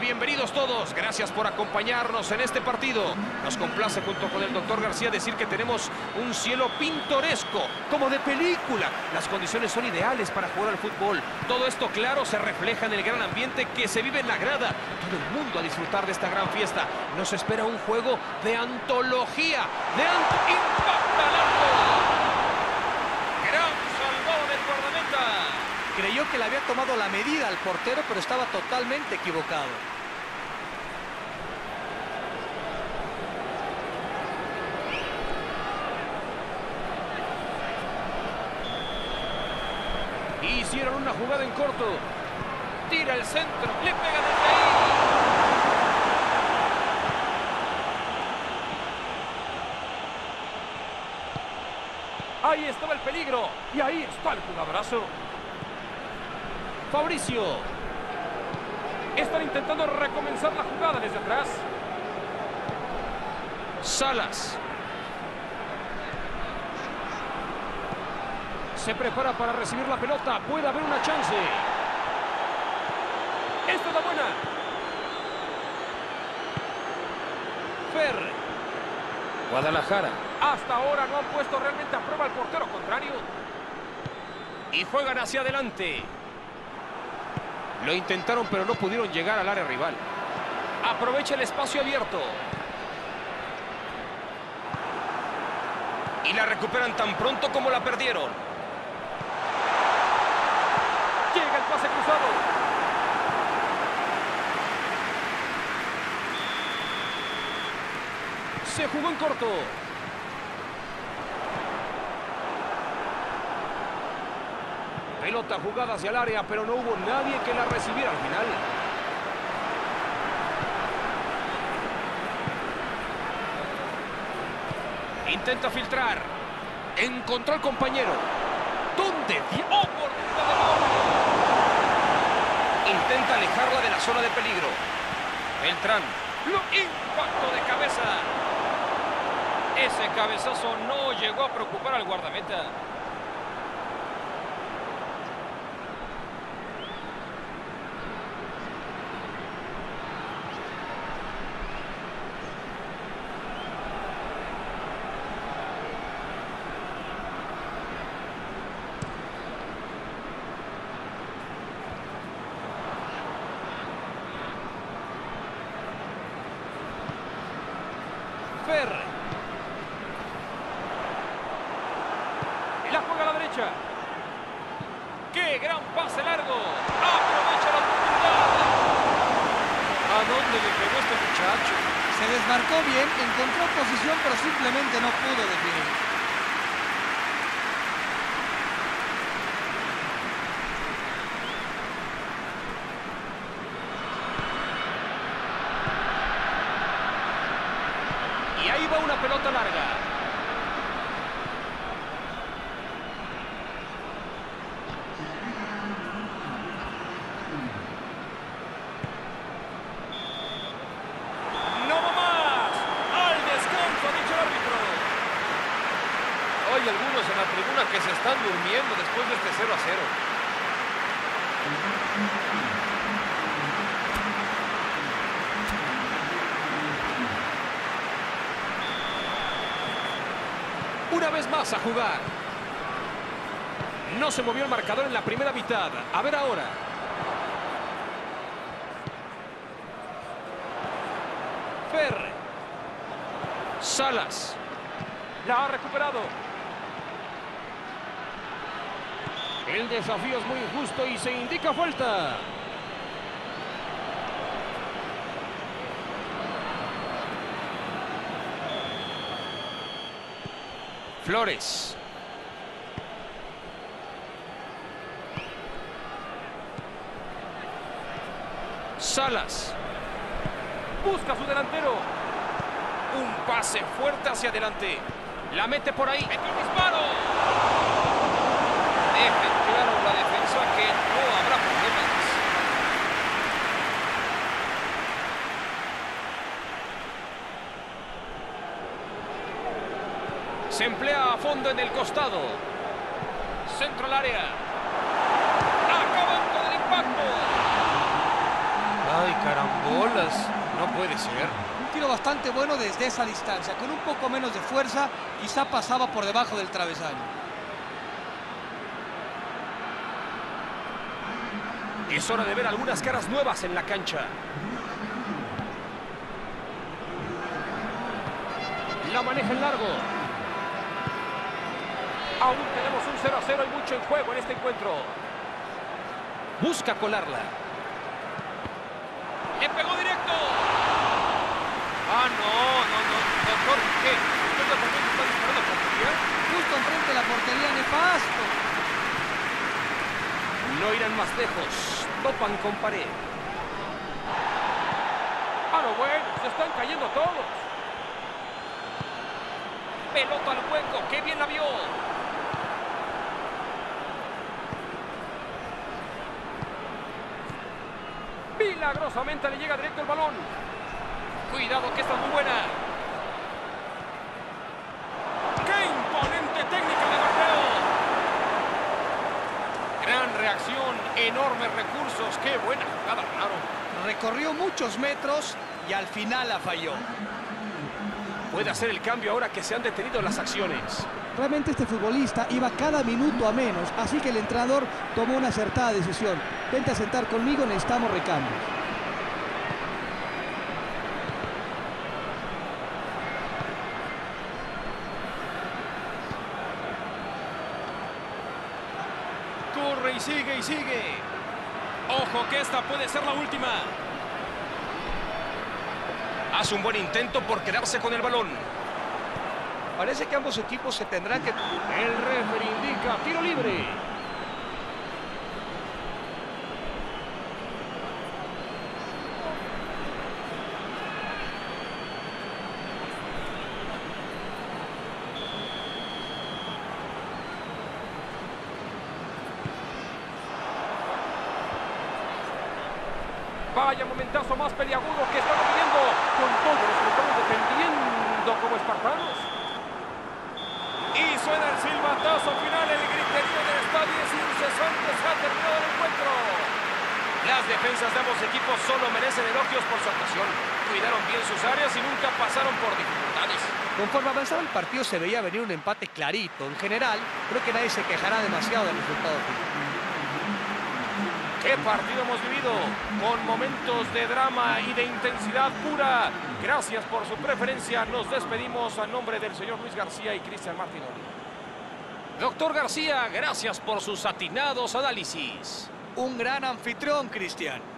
Bienvenidos todos, gracias por acompañarnos en este partido. Nos complace junto con el doctor García decir que tenemos un cielo pintoresco, como de película. Las condiciones son ideales para jugar al fútbol. Todo esto, claro, se refleja en el gran ambiente que se vive en la grada. Todo el mundo a disfrutar de esta gran fiesta. Nos espera un juego de antología, de Gran salvado del guardameta. Creyó que le había tomado la medida al portero, pero estaba totalmente equivocado. Hicieron una jugada en corto. Tira el centro, le pega desde ahí. Ahí estaba el peligro. Y ahí está el jugadorazo. Fabricio. Están intentando recomenzar la jugada desde atrás. Salas. Se prepara para recibir la pelota. Puede haber una chance. Esta es la buena. Fer. Guadalajara. Hasta ahora no han puesto realmente a prueba al portero contrario. Y juegan hacia adelante. Lo intentaron, pero no pudieron llegar al área rival. Aprovecha el espacio abierto. Y la recuperan tan pronto como la perdieron. Llega el pase cruzado. Se jugó en corto. Pelota jugada hacia el área, pero no hubo nadie que la recibiera al final. Intenta filtrar. Encontró al compañero. ¿Dónde? ¡Oh, Intenta alejarla de la zona de peligro. Beltrán. Lo impacto de cabeza. Ese cabezazo no llegó a preocupar al guardameta. Fer. La juega a la derecha. ¡Qué gran pase largo! ¡Aprovecha la oportunidad! ¿A dónde le pegó este muchacho? Se desmarcó bien, encontró posición, pero simplemente no pudo definir. Una pelota larga. ¡No va más! ¡Al descanso, ha dicho el árbitro! Hay algunos en la tribuna que se están durmiendo después de este 0 a 0. Una vez más a jugar. No se movió el marcador en la primera mitad. A ver ahora. Ferre. Salas. La ha recuperado. El desafío es muy injusto y se indica falta. Flores. Salas. Busca a su delantero. Un pase fuerte hacia adelante. La mete por ahí. ¡Mete el disparo! Claro la defensa que no Se emplea a fondo en el costado. Centro al área. Acaban con el impacto. Ay, carambolas. No puede ser. Un tiro bastante bueno desde esa distancia. Con un poco menos de fuerza, quizá pasaba por debajo del travesaño. Es hora de ver algunas caras nuevas en la cancha. La maneja en largo. Aún tenemos un 0 a 0 y mucho en juego en este encuentro. Busca colarla. Le pegó directo. Ah, no, no, no. Doctor, ¿qué? ¿Usted también está disparando a portería? Justo enfrente de la portería, nefasto. No irán más lejos. Topan con pared. Ah, no, bueno. Se están cayendo todos. Pelota al hueco. ¡Qué bien la vio! Milagrosamente le llega directo el balón. Cuidado que esta es muy buena. ¡Qué imponente técnica de golpeo! Gran reacción, enormes recursos. ¡Qué buena jugada, claro! Recorrió muchos metros y al final la falló. Puede hacer el cambio ahora que se han detenido las acciones. Realmente este futbolista iba cada minuto a menos, así que el entrenador tomó una acertada decisión. Vente a sentar conmigo, necesitamos recambios. Corre y sigue y sigue. Ojo que esta puede ser la última. Hace un buen intento por quedarse con el balón. Parece que ambos equipos se tendrán que... El referee indica tiro libre. Vaya momentazo más peliagudo que estamos viviendo con todos los controles defendiendo como espartanos. Y suena el silbatazo final, el griterío del estadio es incesante, se ha terminado el encuentro. Las defensas de ambos equipos solo merecen elogios por su actuación. Cuidaron bien sus áreas y nunca pasaron por dificultades. Conforme avanzaba el partido se veía venir un empate clarito. En general, creo que nadie se quejará demasiado del resultado final. ¿Qué partido hemos vivido? Con momentos de drama y de intensidad pura. Gracias por su preferencia. Nos despedimos a nombre del señor Luis García y Cristian Martinoli. Doctor García, gracias por sus atinados análisis. Un gran anfitrión, Cristian.